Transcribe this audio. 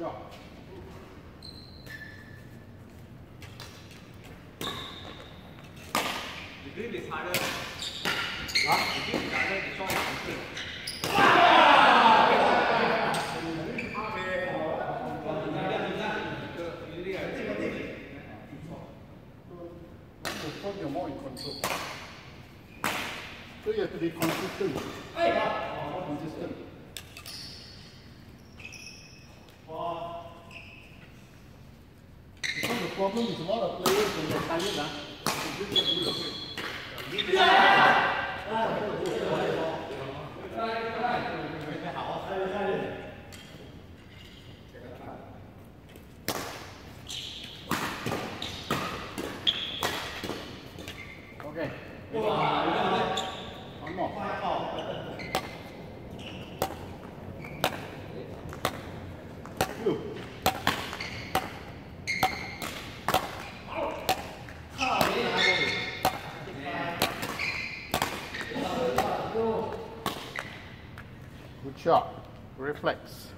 Yeah. Grip is harder. Huh? The grip is harder, the shot is different. So you have to be consistent. Consistent. Because the problem is a lot of players when they're tired, ah, they Good shot. Reflex.